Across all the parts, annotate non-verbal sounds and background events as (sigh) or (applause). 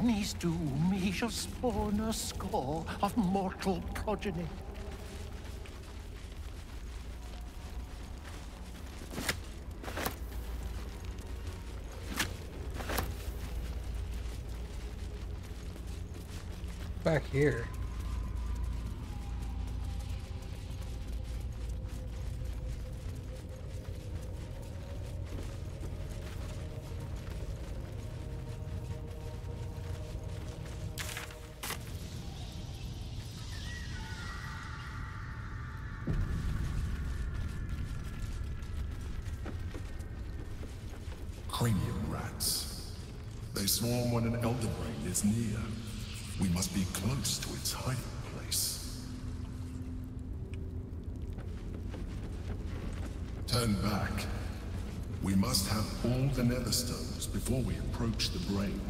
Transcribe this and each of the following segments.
in his doom he shall spawn a score of mortal progeny. Back here. Near. We must be close to its hiding place. Turn back. We must have all the netherstones before we approach the brain.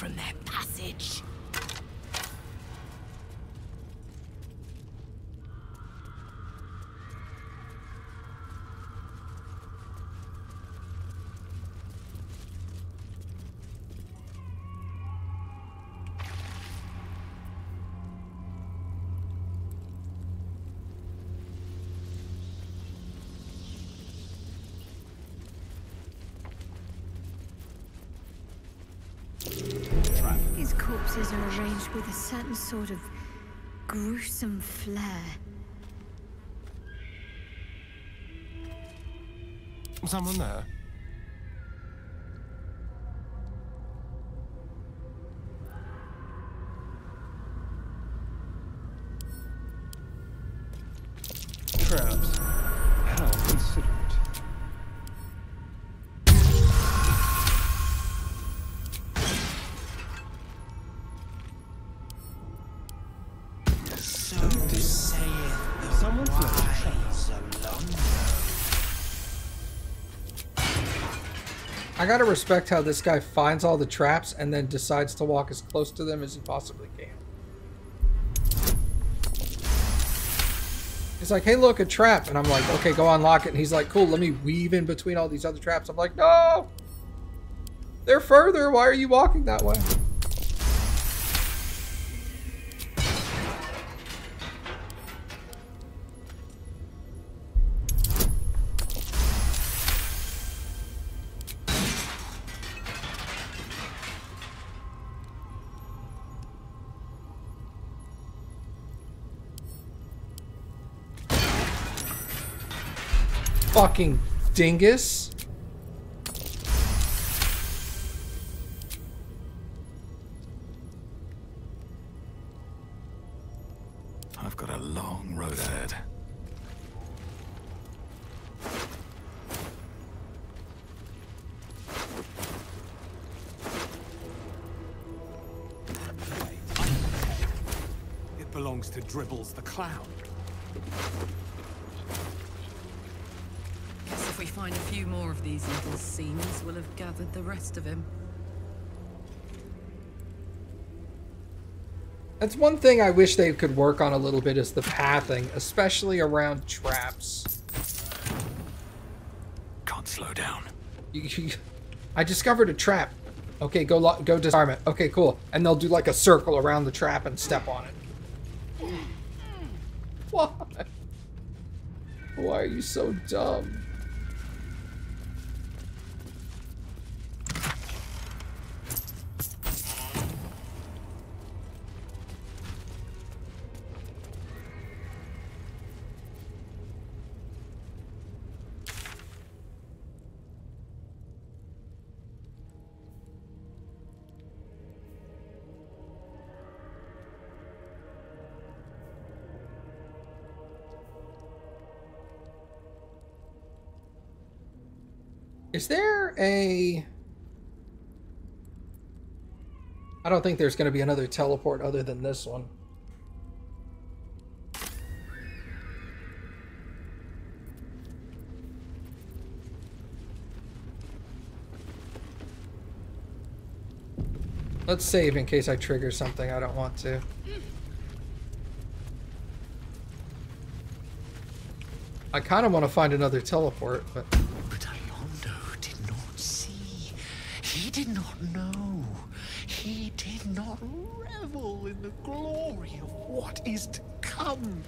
From their passage. With a certain sort of gruesome flair. Someone there? Gotta respect how this guy finds all the traps and then decides to walk as close to them as he possibly can. He's like, hey, look, a trap. And I'm like, okay, go unlock it. And he's like, cool, let me weave in between all these other traps. I'm like, no! They're further. Why are you walking that way? Fucking dingus. I've got a long road ahead. It belongs to Dribbles the Clown. Guess if we find a few more of these little scenes, we'll have gathered the rest of him. That's one thing I wish they could work on a little bit is the pathing, especially around traps. Can't slow down. You- you- I discovered a trap. Okay, go lo- go disarm it. Okay, cool. And they'll do like a circle around the trap and step on it. Why? Why are you so dumb? I don't think there's going to be another teleport other than this one. Let's save in case I trigger something I don't want to. I kind of want to find another teleport, but... But Alondo did not see. He did not know. Revel in the glory of what is to come.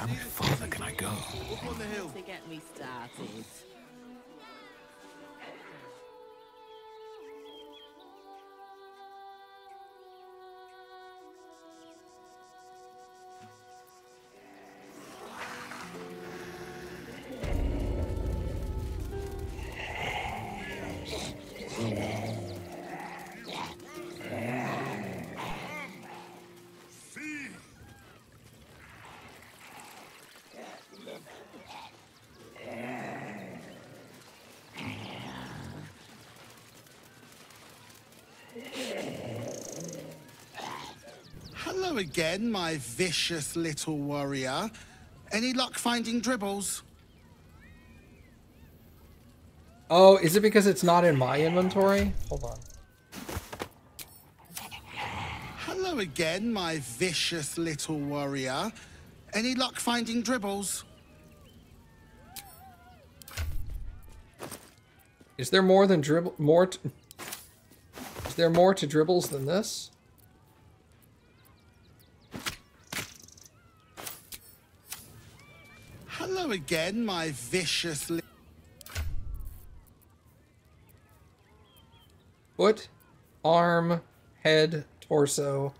How much farther can I go? To get me started. Hello again, my vicious little warrior. Any luck finding dribbles? Oh, is it because it's not in my inventory? Hold on. Hello again, my vicious little warrior. Any luck finding dribbles? Is there more than dribble? More? There more to dribbles than this? Hello again, my vicious Foot, arm, head, torso.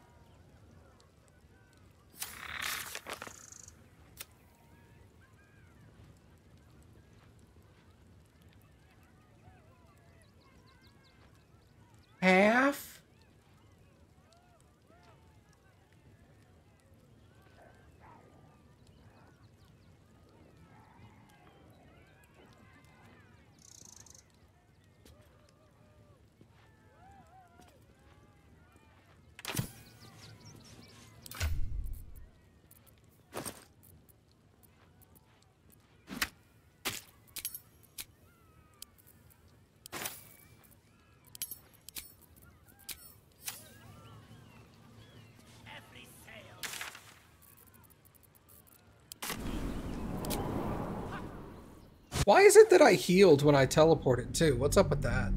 Why is it that I healed when I teleported too? What's up with that?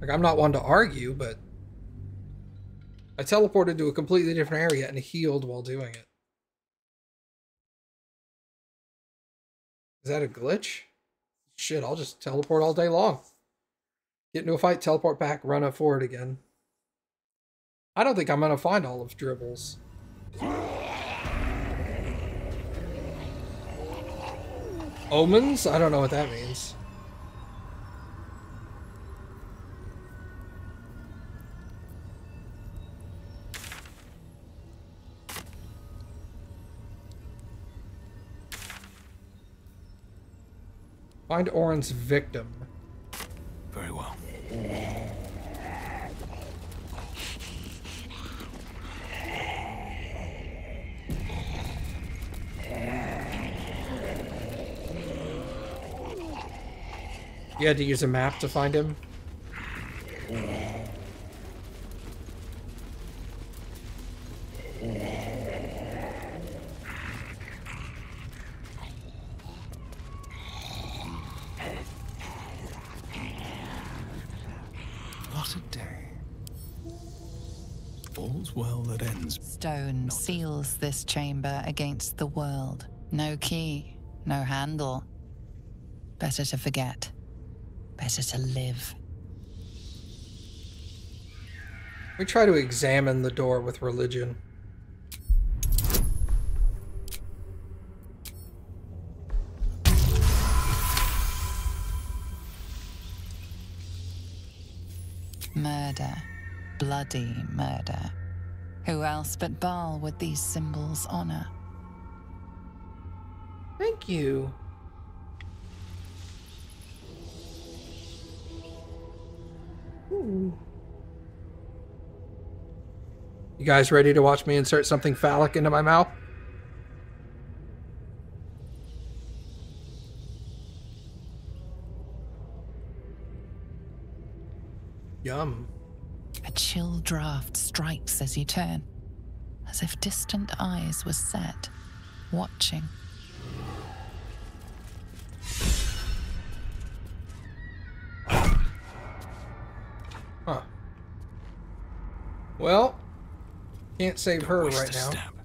Like, I'm not one to argue, but I teleported to a completely different area and healed while doing it. Is that a glitch? Shit, I'll just teleport all day long. Get into a fight, teleport back, run up forward again. I don't think I'm gonna find all of Dribbles. Omens? I don't know what that means. Find Orin's victim. Very well. You had to use a map to find him? What a day. All's well that ends. Stone seals this chamber against the world. No key, no handle. Better to forget. Better to live. We try to examine the door with religion. Murder. Bloody murder. Who else but Bhaal would these symbols honor? Thank you. You guys ready to watch me insert something phallic into my mouth? Yum. A chill draft strikes as you turn, as if distant eyes were set, watching. Huh. Well, can't save her right now. stab.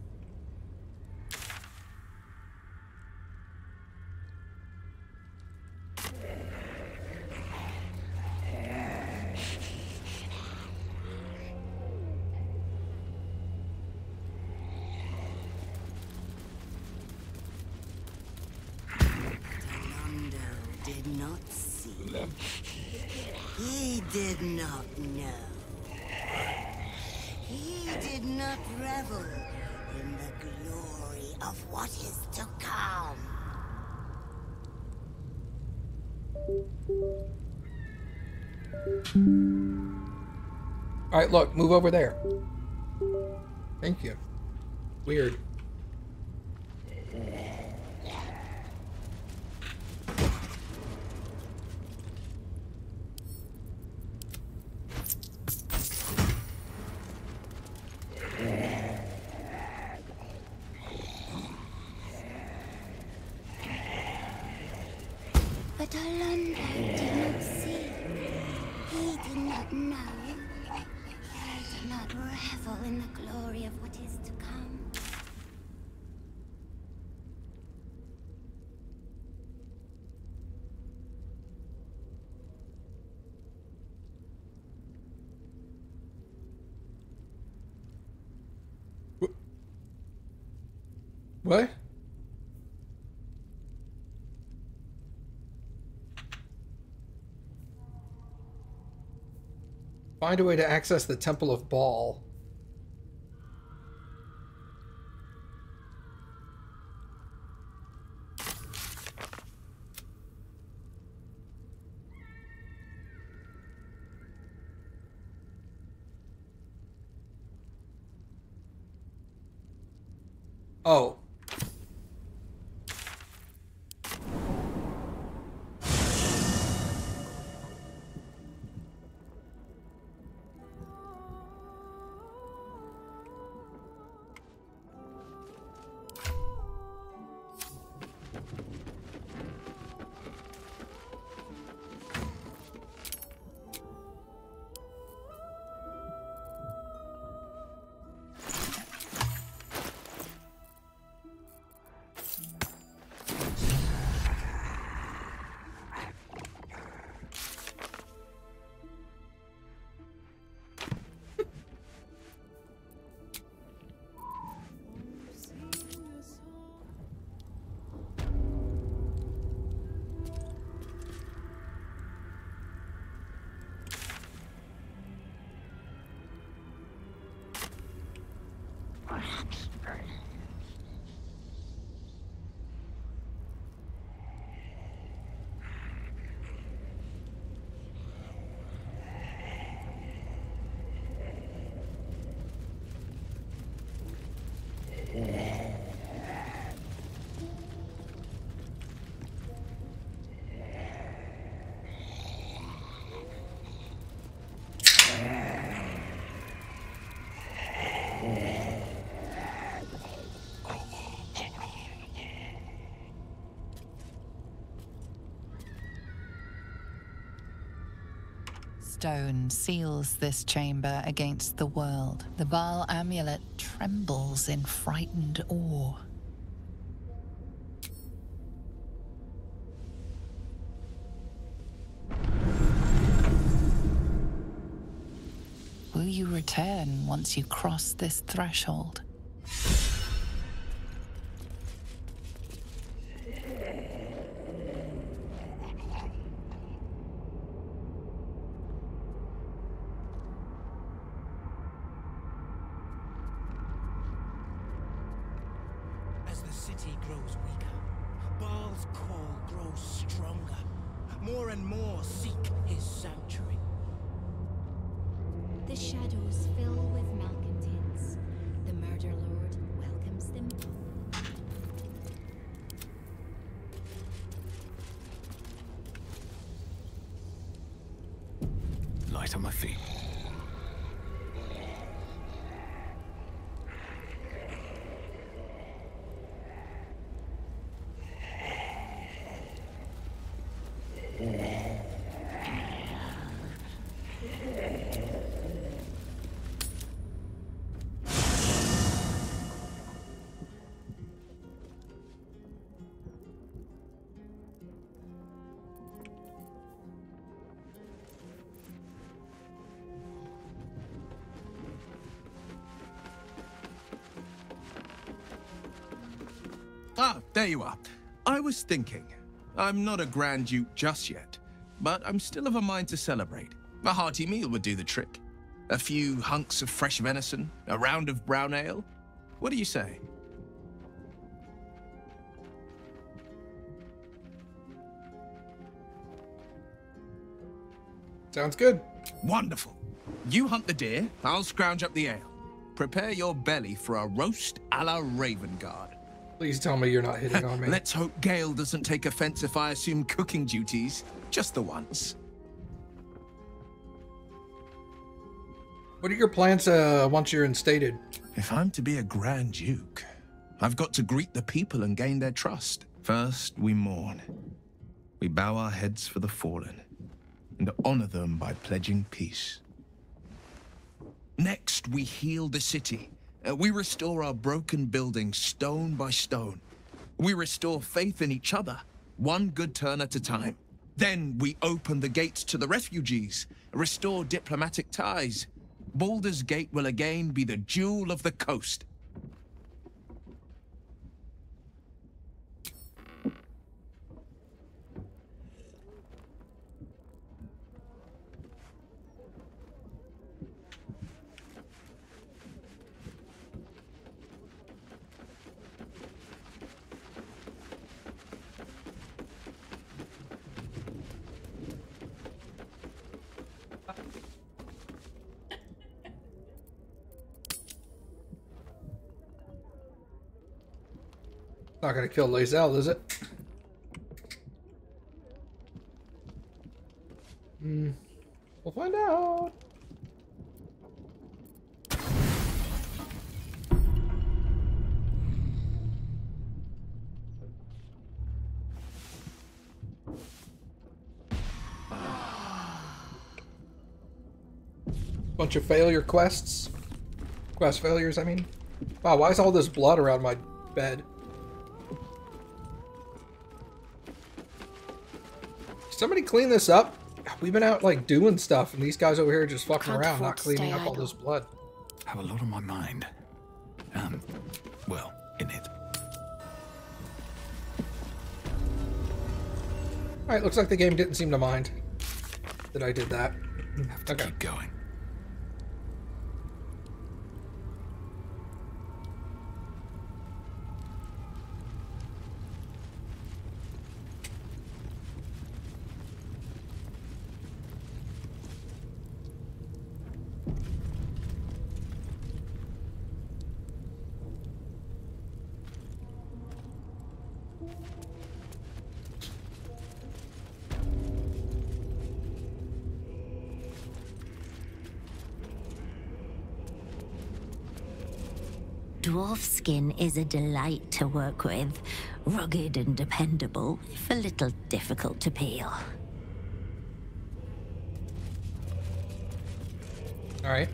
All right, look, move over there. Thank you. Weird. But Orlando did not see. He did not know. He did not revel in the glory of what is to come. What? Find a way to access the Temple of Bhaal. Perhaps. Stone seals this chamber against the world. The Bhaal amulet trembles in frightened awe. Will you return once you cross this threshold? Light on my feet. There you are. I was thinking. I'm not a Grand Duke just yet, but I'm still of a mind to celebrate. A hearty meal would do the trick. A few hunks of fresh venison, a round of brown ale. What do you say? Sounds good. Wonderful. You hunt the deer, I'll scrounge up the ale. Prepare your belly for a roast a la Ravengard. Please tell me you're not hitting on me. Let's hope Gale doesn't take offense if I assume cooking duties, just the once. What are your plans uh, once you're instated? If I'm to be a Grand Duke, I've got to greet the people and gain their trust. First, we mourn. We bow our heads for the fallen and honor them by pledging peace. Next, we heal the city. Uh, we restore our broken buildings stone by stone. We restore faith in each other, one good turn at a time. Then we open the gates to the refugees, restore diplomatic ties. Baldur's Gate will again be the jewel of the coast. Not gonna kill Lae'zel, is it? Hmm. We'll find out. Bunch of failure quests. Quest failures, I mean. Wow, why is all this blood around my bed? Somebody clean this up. We've been out like doing stuff, and these guys over here are just fucking Can't around, not cleaning stay up all this blood. Have a lot on my mind. Um, well, in it. All right, looks like the game didn't seem to mind that I did that. Have to Okay. keep going. is a delight to work with. Rugged and dependable, if a little difficult to peel. Alright.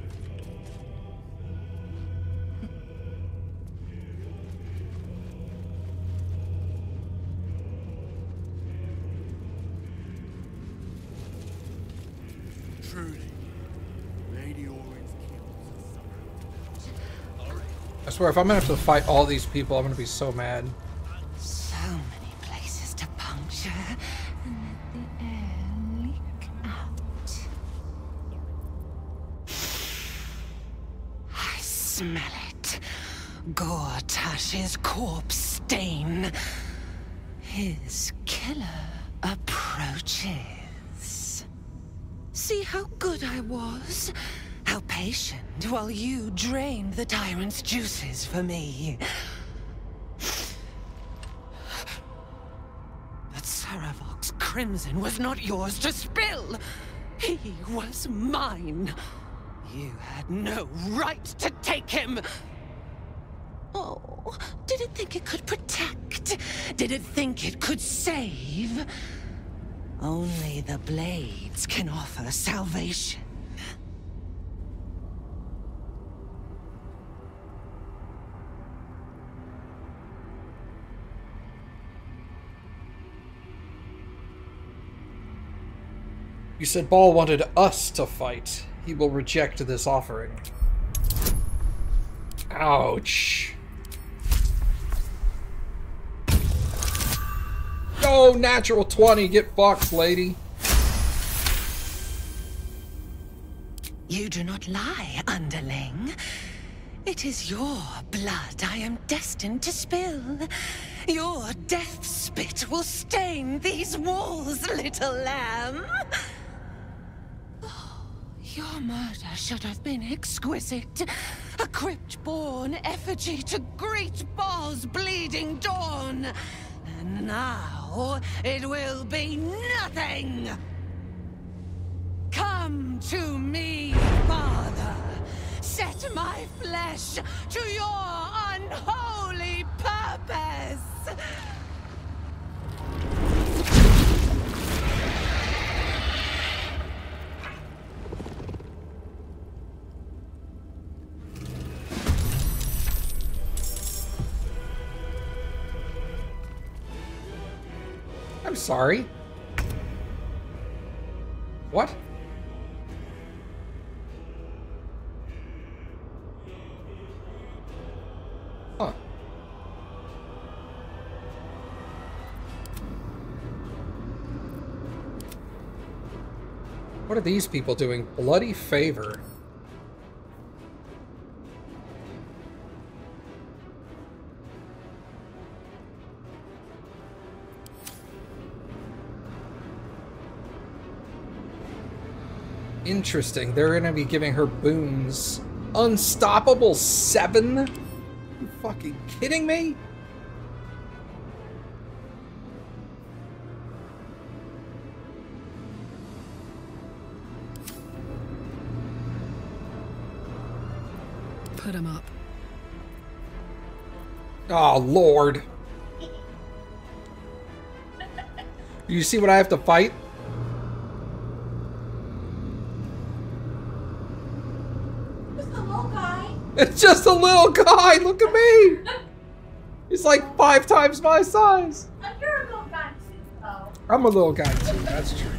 Swear, if I'm gonna have to fight all these people, I'm gonna be so mad. For me. But Sarevok's crimson was not yours to spill. He was mine. You had no right to take him. Oh, did it think it could protect? Did it think it could save? Only the blades can offer salvation. You said Bhaal wanted us to fight. He will reject this offering. Ouch. Go, natural 20. Get fucked, lady. You do not lie, underling. It is your blood I am destined to spill. Your death spit will stain these walls, little lamb. Your murder should have been exquisite. A crypt-born effigy to greet Bhaal's bleeding dawn. And now it will be nothing. Come to me, Father. Set my flesh to your unholy purpose. Sorry. What? What are these people doing? Bloody favor. Interesting. They're gonna be giving her boons. Unstoppable 7? You fucking kidding me? Put him up. Oh, Lord. Do you see what I have to fight? Just a little guy. It's just a little guy. Look at me. He's like five times my size. You're a little guy too, though. I'm a little guy too. That's true.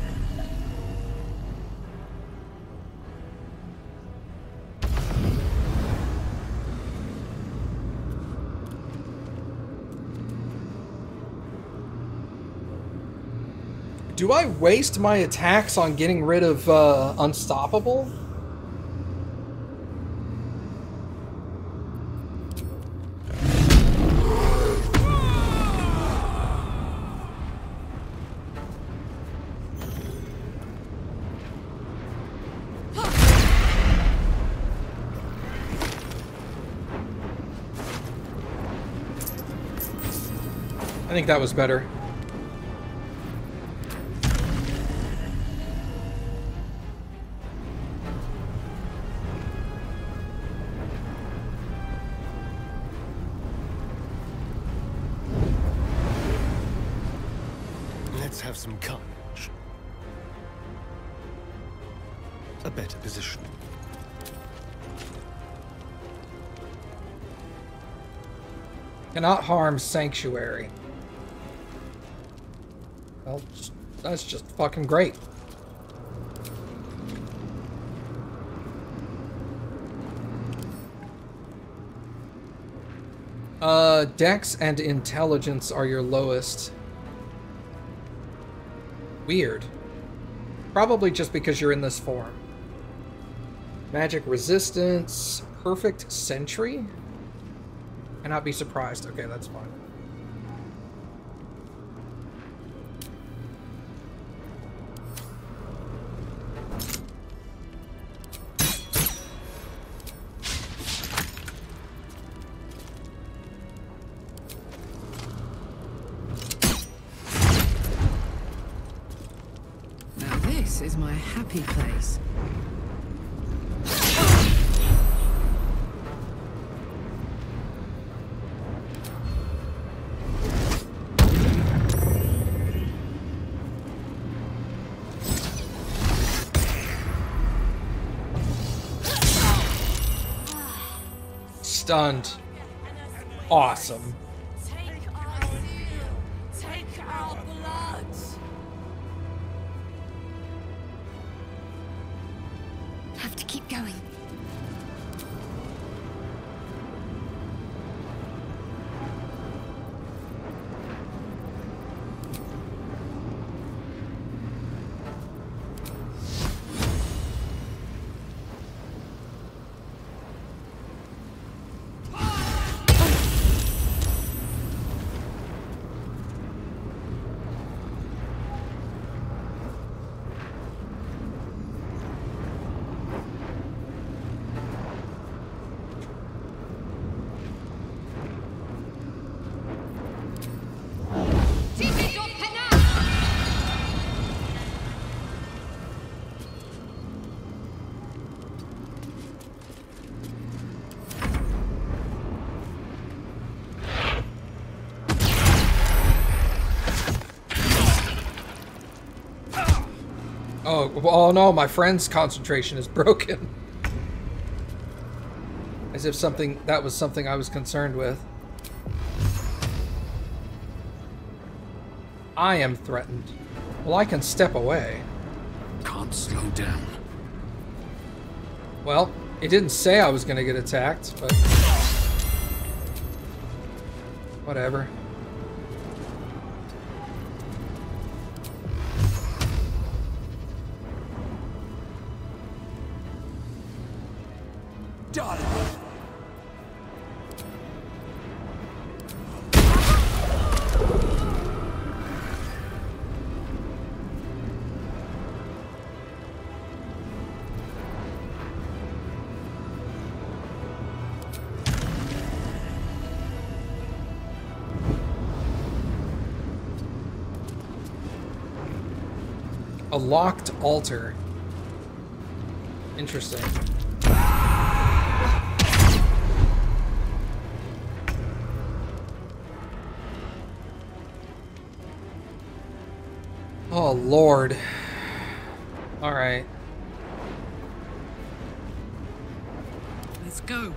Do I waste my attacks on getting rid of uh, Unstoppable? I think that was better. Let's have some carnage. A better position. Cannot harm Sanctuary. Well, that's just fucking great. Uh, Dex and Intelligence are your lowest. Weird. Probably just because you're in this form. Magic Resistance, Perfect Sentry? Cannot be surprised. Okay, that's fine. Stunned. Awesome. Have to keep going. Oh, oh no, my friend's concentration is (laughs) broken. As if something, that was something I was concerned with. I am threatened. Well, I can step away. Can't slow down. Well, it didn't say I was gonna get attacked, but... Whatever. Locked altar. Interesting. Oh, Lord. Alright. Let's go.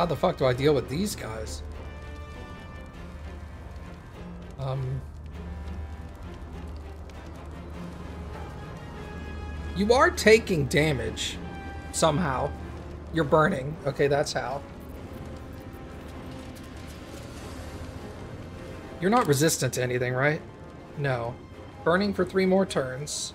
How the fuck do I deal with these guys? Um... You are taking damage. Somehow. You're burning. Okay, that's how. You're not resistant to anything, right? No. Burning for three more turns.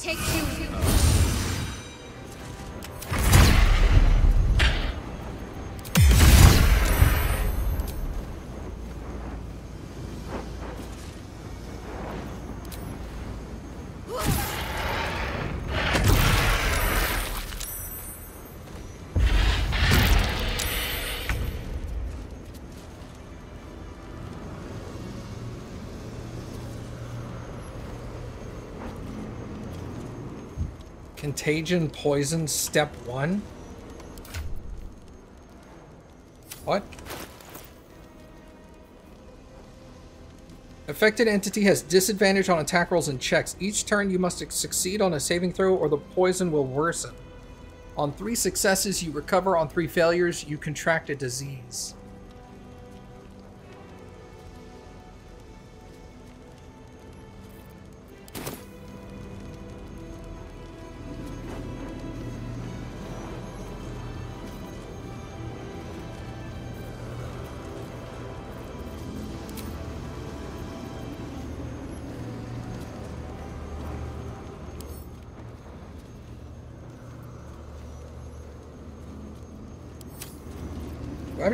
Take two. Contagion poison step one? What? Affected entity has disadvantage on attack rolls and checks. Each turn you must succeed on a saving throw or the poison will worsen. On three successes, you recover. On three failures, you contract a disease.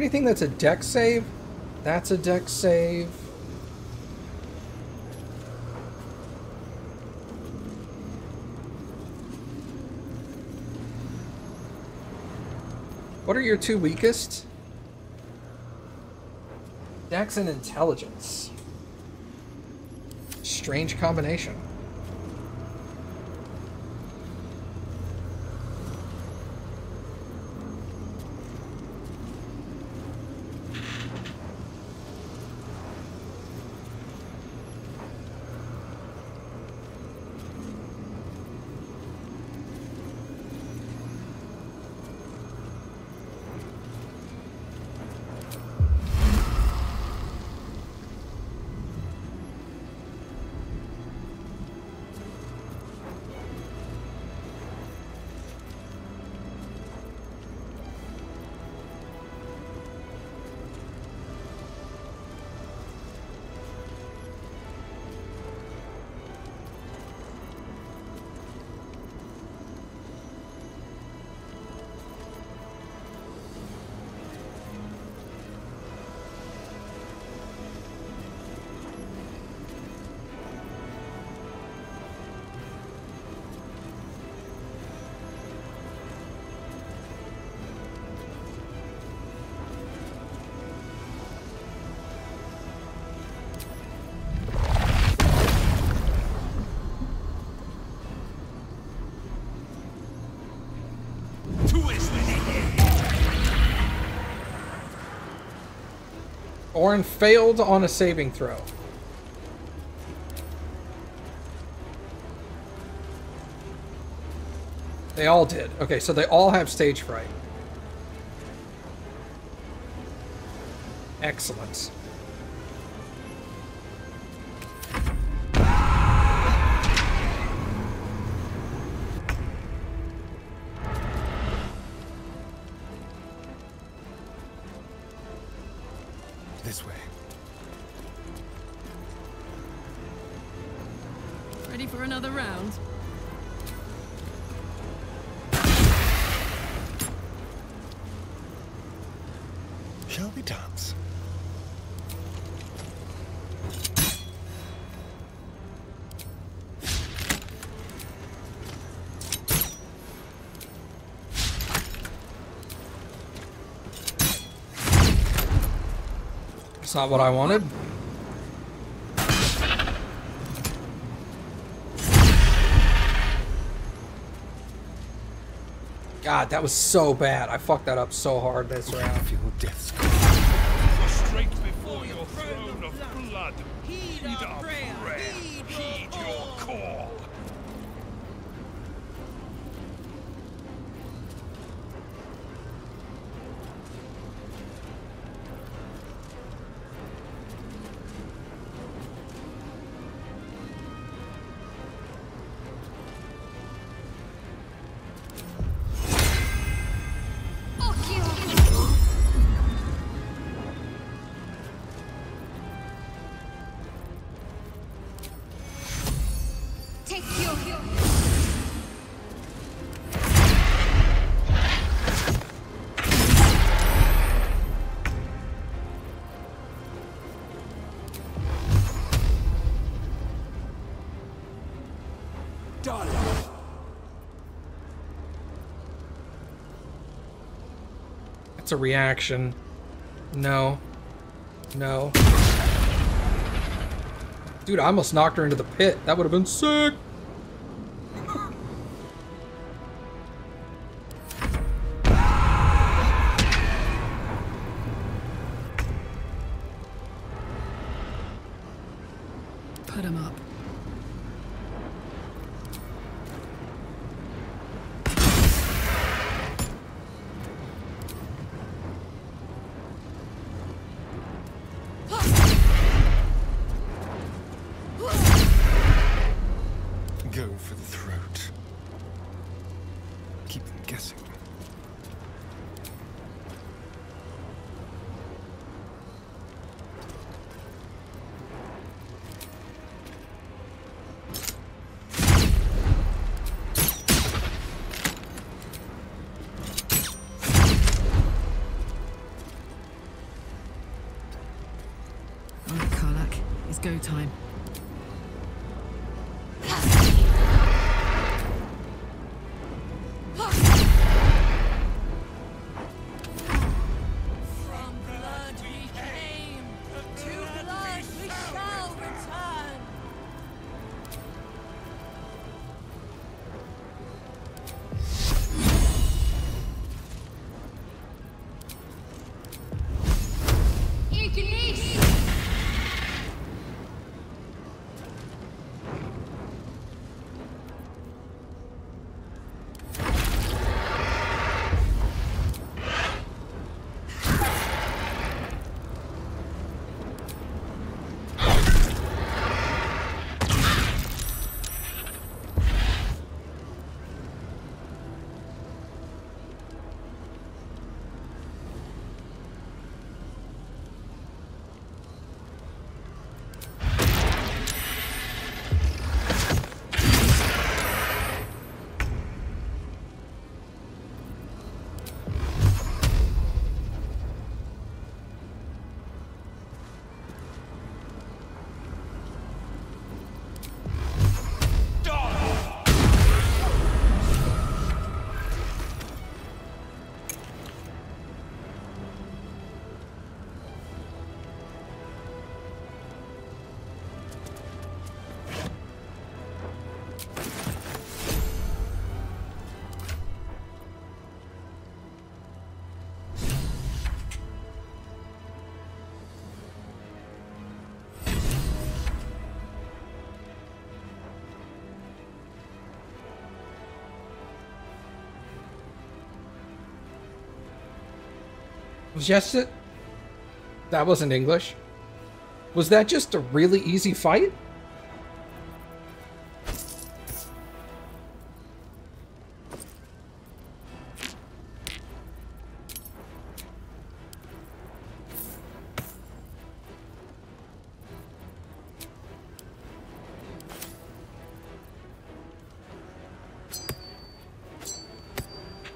Anything that's a Dex save? That's a Dex save. What are your two weakest? Dex and intelligence. Strange combination. Orin failed on a saving throw. They all did. Okay, so they all have stage fright. Excellent. That's not what I wanted. God, that was so bad. I fucked that up so hard this round. Feel before your throne of blood. Heed our prayer. It's a reaction. No. No. Dude, I almost knocked her into the pit. That would have been sick. It's go time. Was just it? That wasn't English. Was that just a really easy fight?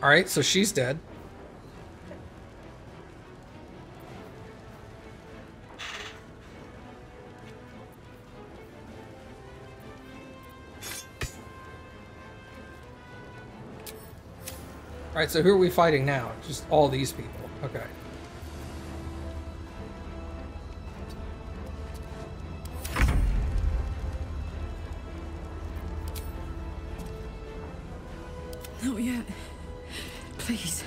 Alright, so she's dead. Alright, so who are we fighting now? Just all these people. Okay. Not yet. Please.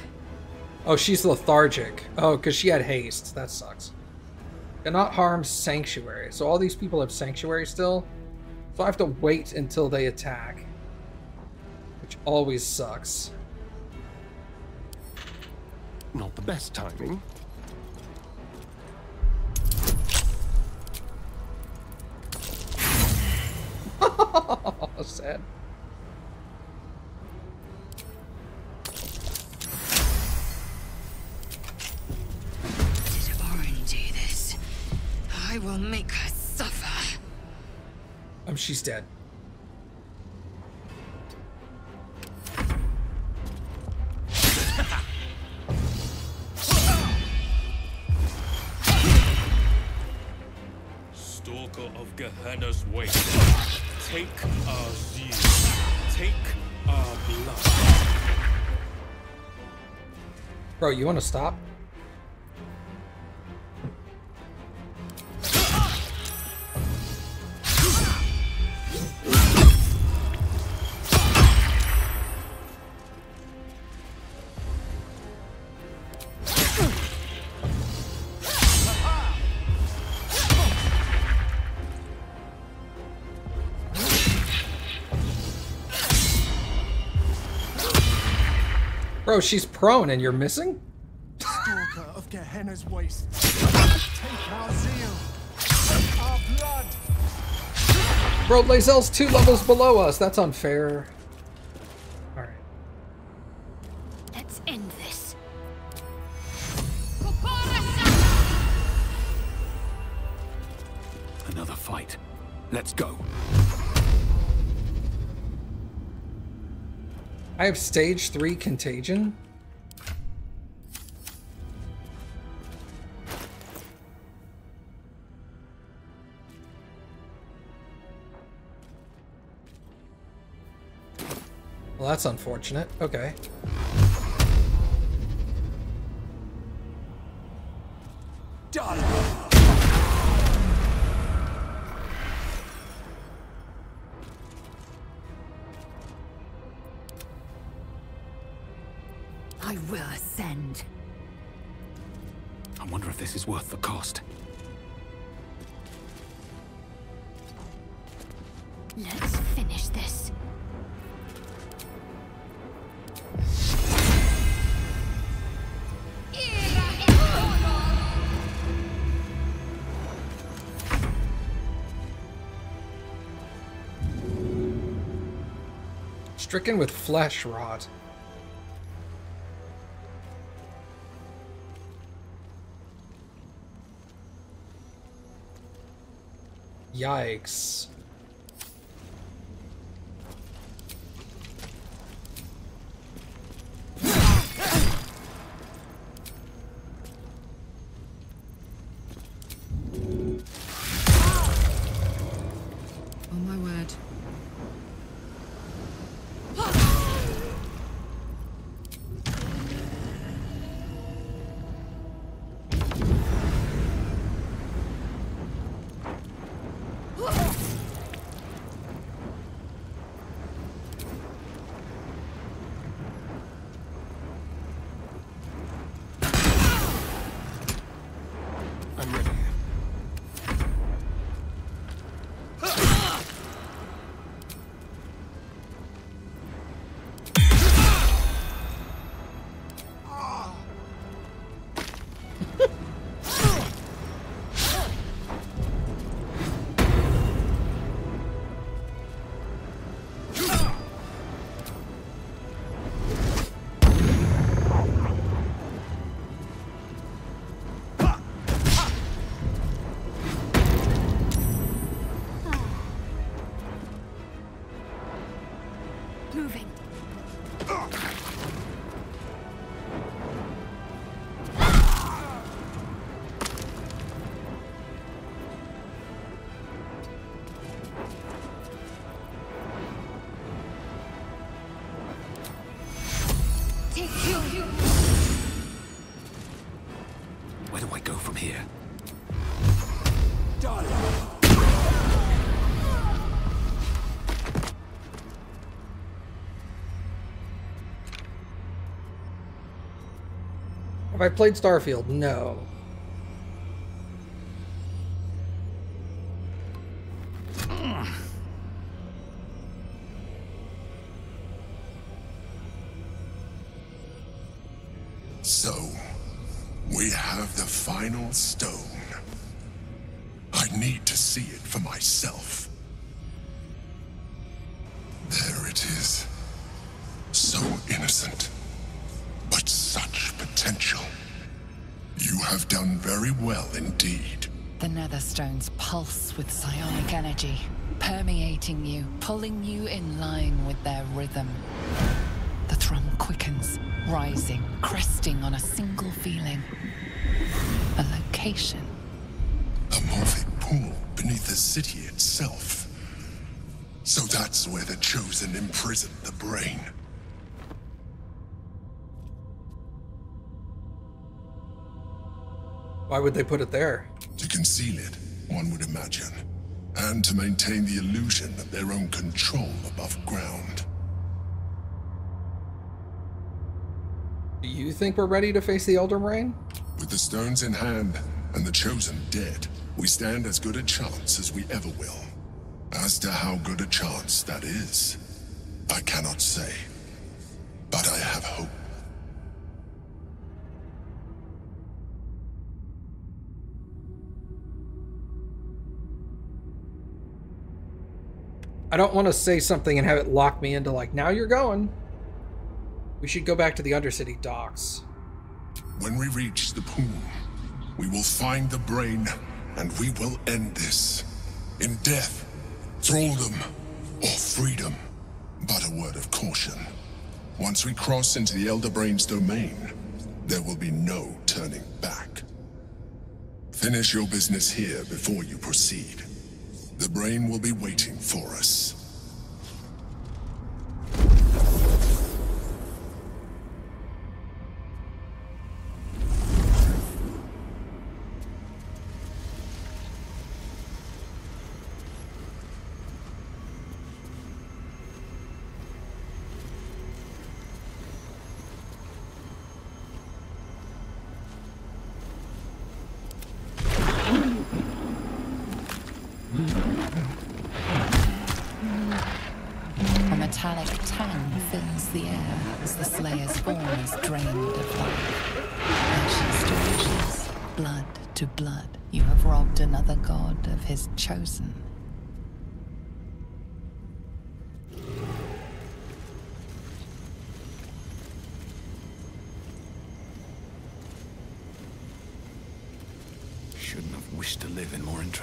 Oh, she's lethargic. Oh, because she had haste. That sucks. Cannot harm sanctuary. So all these people have sanctuary still. So I have to wait until they attack. Which always sucks. The best timing. (laughs) Sad. Did Orin do this? I will make her suffer. Um, she's dead. Bro, you want to stop? Bro, she's prone and you're missing? Stalker of Gehenna's waste. Take our zeal. Our blood. Bro, Lae'zel's two levels below us. That's unfair. Alright. Let's end this. Another fight. Let's go. I have stage three contagion. Well, that's unfortunate. Okay. Stricken with flesh rot. Yikes. Have I played Starfield? No. Netherstones pulse with psionic energy, permeating you, pulling you in line with their rhythm. The thrum quickens, rising, cresting on a single feeling. A location. A Morphic pool beneath the city itself. So that's where the Chosen imprisoned the brain. Why would they put it there? To conceal it, one would imagine. And to maintain the illusion of their own control above ground. Do you think we're ready to face the Elder Brain? With the stones in hand and the Chosen dead, we stand as good a chance as we ever will. As to how good a chance that is, I cannot say. But I have hope. I don't want to say something and have it lock me into like, now you're going. We should go back to the Undercity docks. When we reach the pool, we will find the brain, and we will end this. In death, thraldom, or freedom. But a word of caution. Once we cross into the Elder Brain's domain, there will be no turning back. Finish your business here before you proceed. The brain will be waiting for us.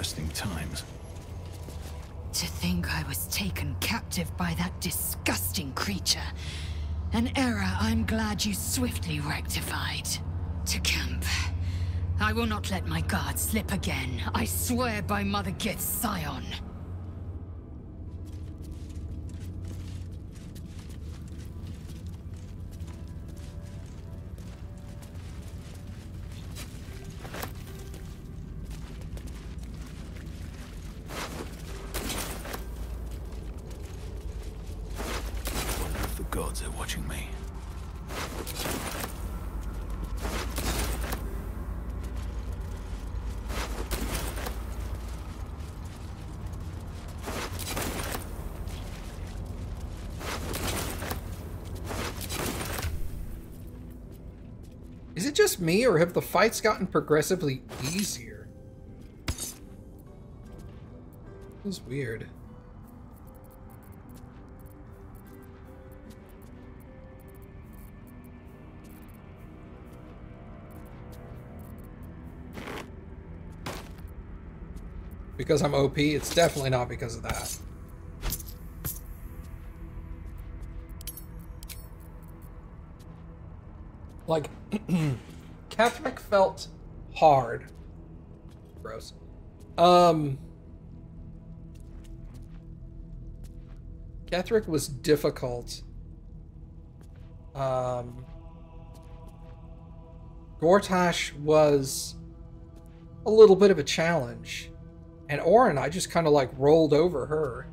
Interesting times. To think I was taken captive by that disgusting creature. An error I'm glad you swiftly rectified. To camp. I will not let my guard slip again. I swear by Mother Gith's scion. Me, or have the fights gotten progressively easier? This is weird. Because I'm OP? It's definitely not because of that. Ketheric felt hard. Gross. Um. Ketheric was difficult. Um. Gortash was a little bit of a challenge. And Orin, I just kind of like rolled over her.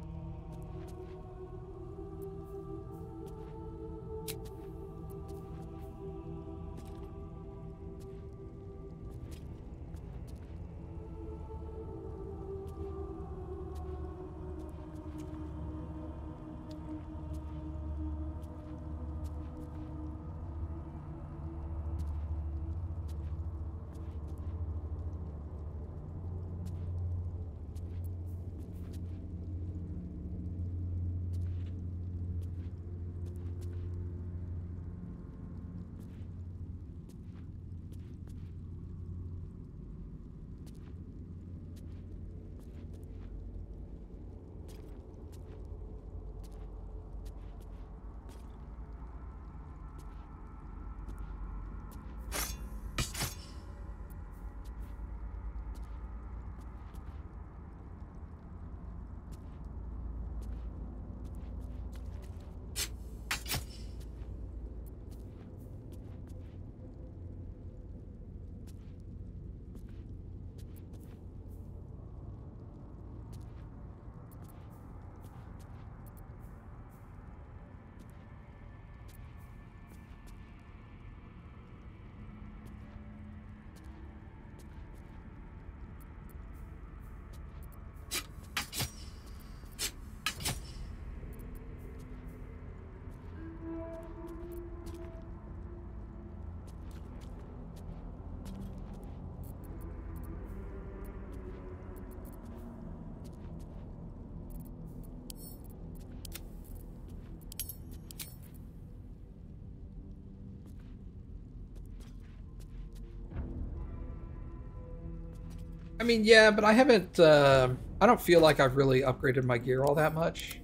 I mean, yeah, but I haven't. Uh, I don't feel like I've really upgraded my gear all that much.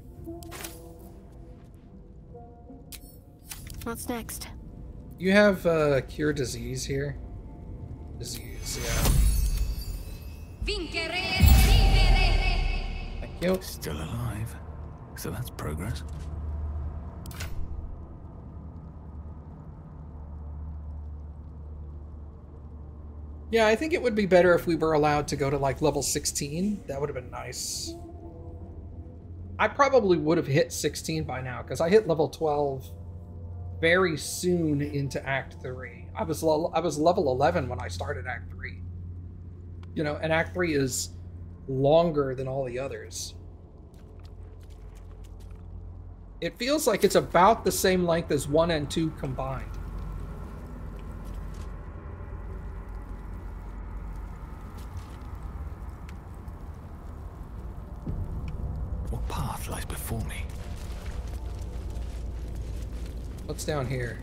What's next? You have uh, cure disease here. Disease, yeah. Thank you. Still alive. So that's progress. Yeah, I think it would be better if we were allowed to go to like level 16. That would have been nice. I probably would have hit 16 by now because I hit level 12 very soon into Act 3. I was I was level 11 when I started Act 3. You know, and Act 3 is longer than all the others. It feels like it's about the same length as 1 and 2 combined. Down here?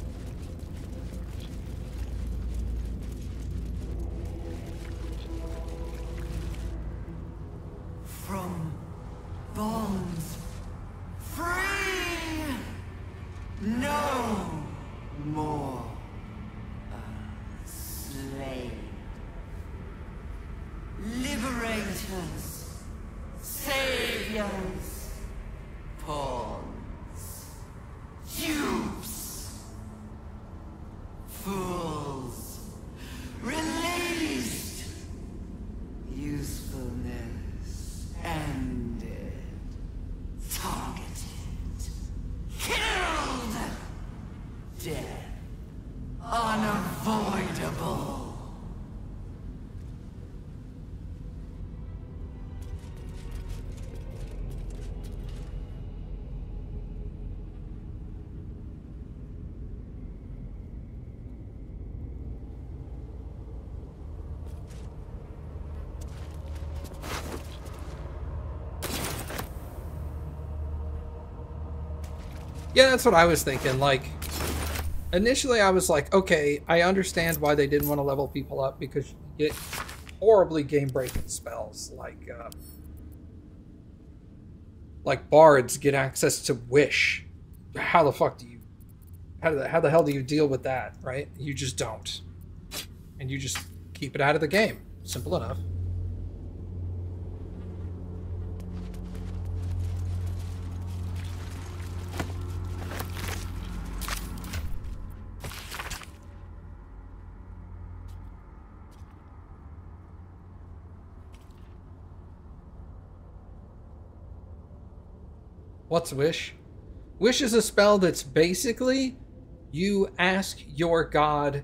Yeah, that's what I was thinking. Like, initially I was like, okay, I understand why they didn't want to level people up because you get horribly game-breaking spells. Like, uh, like bards get access to wish. How the fuck do you, how the, how the hell do you deal with that, right? You just don't. And you just keep it out of the game. Simple enough. What's Wish? Wish is a spell that's basically you ask your god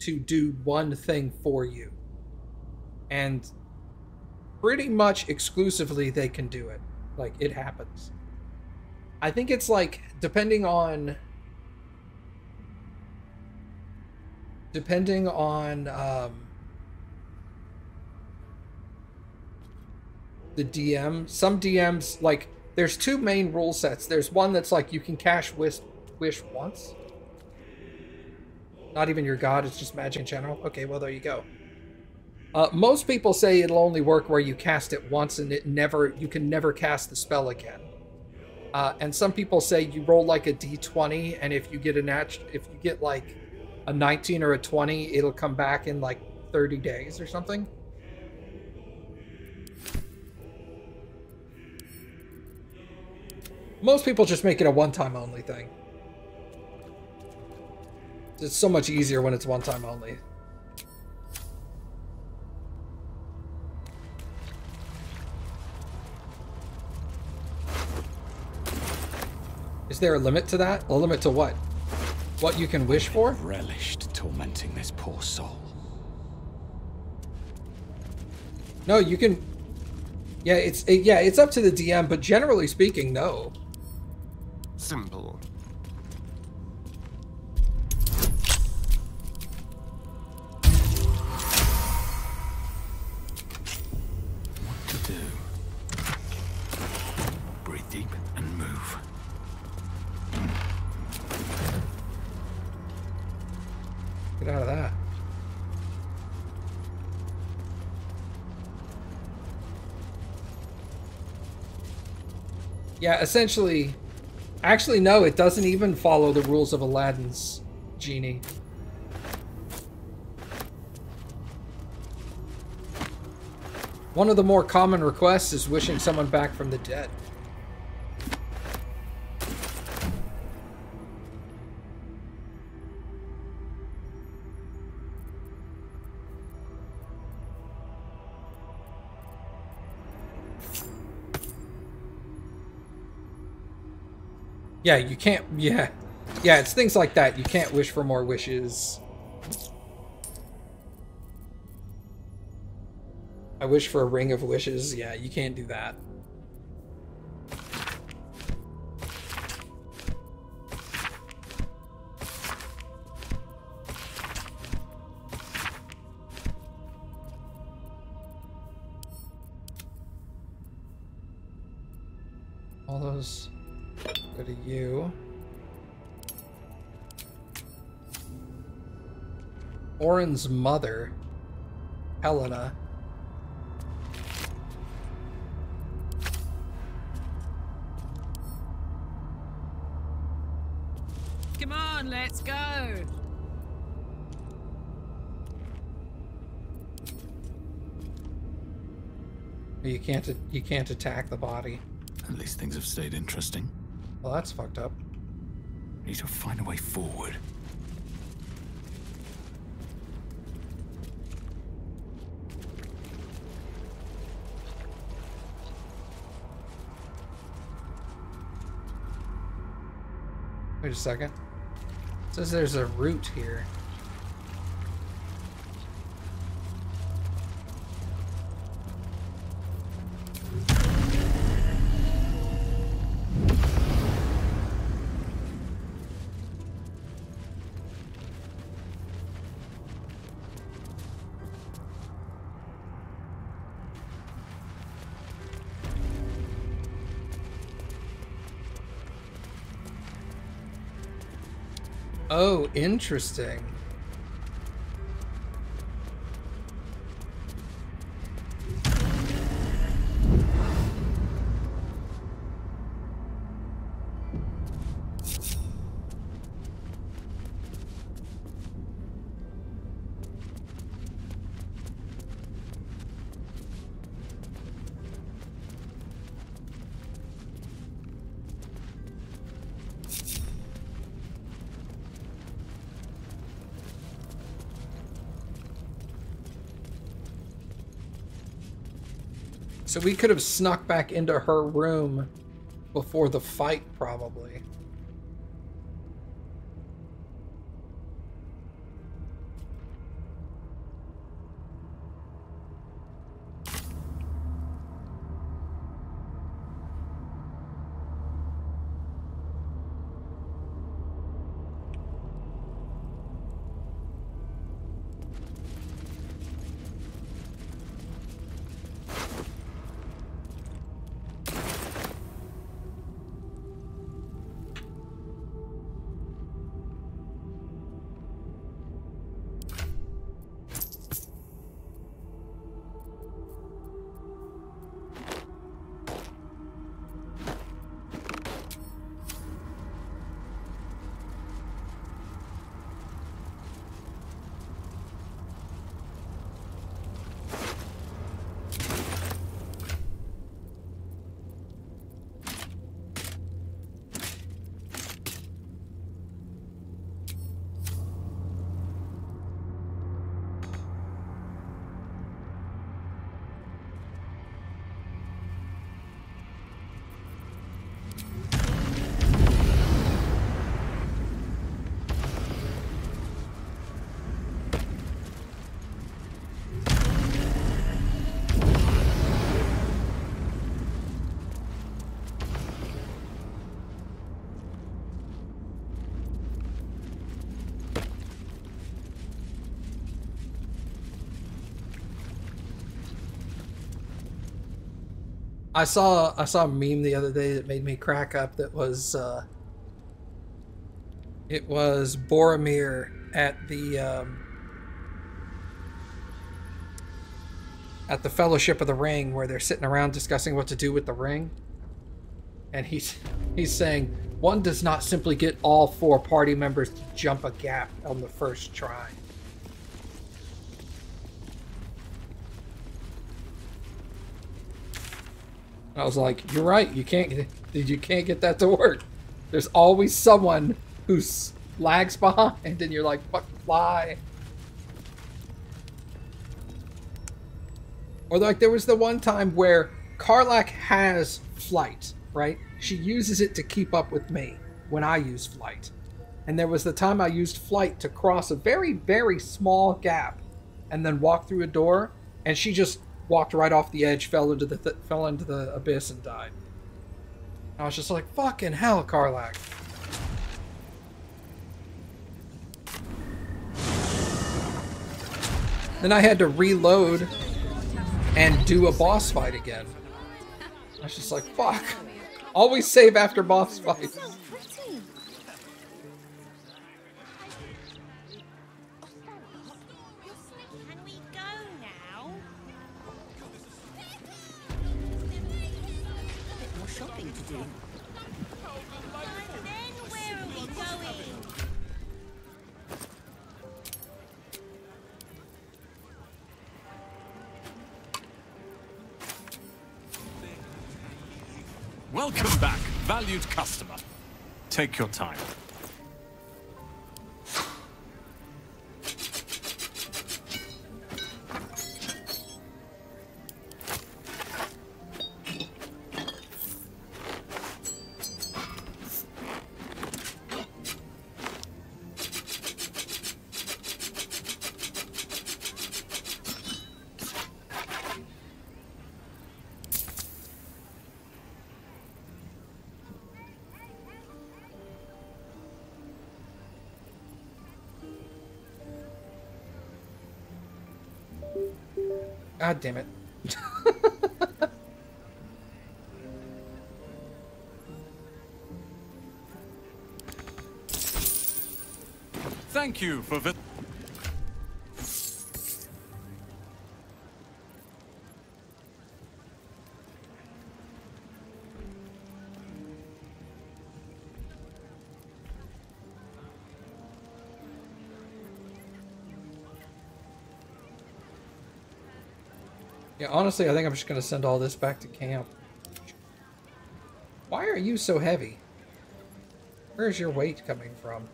to do one thing for you. And pretty much exclusively they can do it. Like it happens. I think it's like depending on depending on um the DM, some DMs like there's two main rule sets. There's one that's like you can cast wish, wish once. Not even your god, it's just magic in general. Okay, well, there you go. Uh, most people say it'll only work where you cast it once and it never you can never cast the spell again. Uh, and some people say you roll like a d20 and if you get a nat if you get like a 19 or a 20 it'll come back in like 30 days or something. Most people just make it a one-time only thing. It's so much easier when it's one-time only. Is there a limit to that? A limit to what? What you can wish for? Relished tormenting this poor soul. No, you can. Yeah, it's it, yeah, it's up to the DM, but generally speaking, no. Simple. What to do? Breathe deep and move. Get out of that. Yeah, essentially, Actually, no, it doesn't even follow the rules of Aladdin's genie. One of the more common requests is wishing someone back from the dead. Yeah, you can't. Yeah. Yeah, it's things like that. You can't wish for more wishes. I wish for a ring of wishes. Yeah, you can't do that. Orin's mother, Helena. Come on, let's go. You can't you can't attack the body. At least things have stayed interesting. Well, that's fucked up. Need to find a way forward. Wait a second. It says there's a route here. Interesting. So we could have snuck back into her room before the fight, probably. Saw I saw a meme the other day that made me crack up. That was uh, it was Boromir at the um, at the Fellowship of the Ring, where they're sitting around discussing what to do with the ring. And he's he's saying one does not simply get all four party members to jump a gap on the first try. I was like, "You're right. You can't. You can't get that to work. There's always someone who's lags behind, and you're like, fuck, fly." Or like there was the one time where Karlach has flight, right? She uses it to keep up with me when I use flight. And there was the time I used flight to cross a very, very small gap and then walk through a door, and she just walked right off the edge, fell into the th fell into the abyss, and died. I was just like, fucking hell, Karlach. Then I had to reload and do a boss fight again. I was just like, fuck. Always save after boss fights. Shopping to do. where are we going? Welcome back, valued customer. Take your time. Damn it. Thank you for honestly, I think I'm just gonna send all this back to camp. Why are you so heavy? Where's your weight coming from?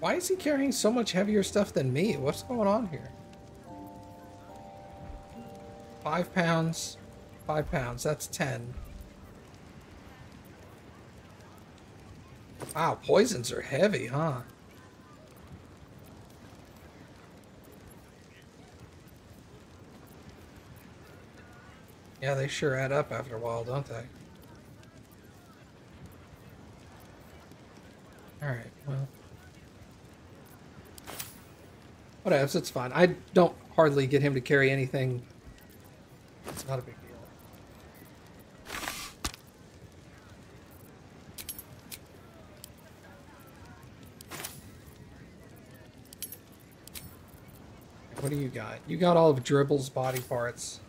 Why is he carrying so much heavier stuff than me? What's going on here? Five pounds. Five pounds. That's ten. Wow, poisons are heavy, huh? Yeah, they sure add up after a while, don't they? Alright, well. Whatever, it's fine. I don't hardly get him to carry anything. It's not a big deal. What do you got? You got all of Dribble's body parts.